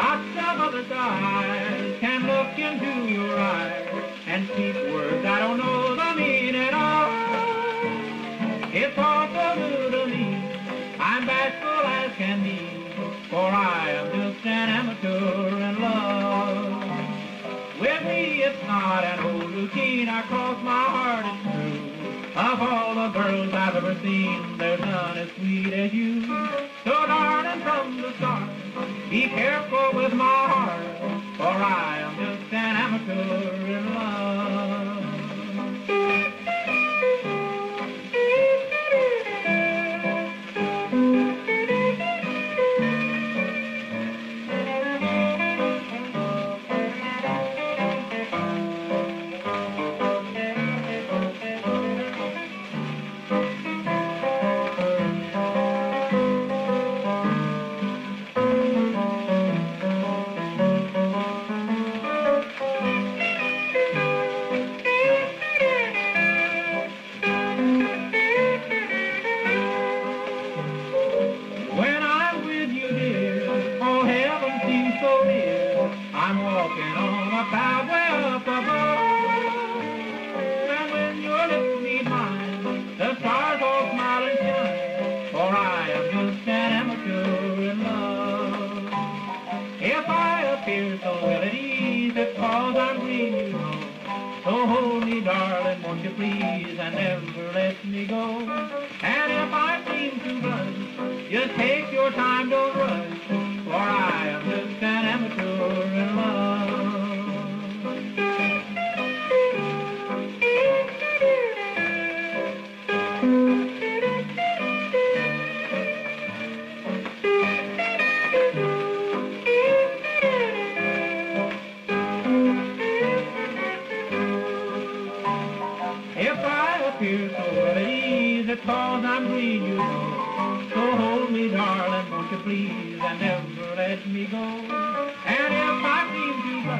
Lots of other guys can look into your eyes and speak words I don't know the meaning of. It's all so new to me. I'm bashful as can be, for I am just an amateur in love. With me, it's not an old routine. I cross my heart, it's true. Of all the girls I've ever seen, there's none as sweet as you. So darling, from the start be careful with my heart, for I am just an amateur walking on a pathway up above. And when your lips meet mine, the stars all smile and shine. For I am just an amateur in love. If I appear so ill at ease, it's cause I'm green, you. So hold me, darling, won't you please, and never let me go. And if I seem to blush, just take your time, don't rush, Appear so ill at ease, it's cause I'm green, you know. So hold me, darling, won't you please, and never let me go. And if I seem to